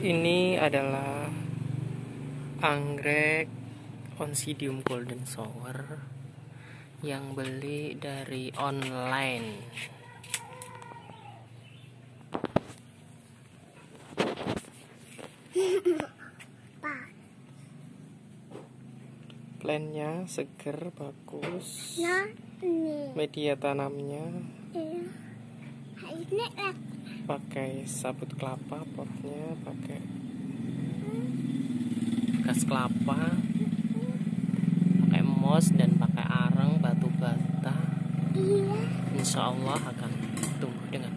ini adalah anggrek Oncidium golden shower yang beli dari online plannya seger bagus Nah, ini. media tanamnya Iya. Ini lah. Pakai sabut kelapa potnya pakai gas kelapa pakai mos dan pakai arang batu bata Iya. insya Allah akan tumbuh dengan.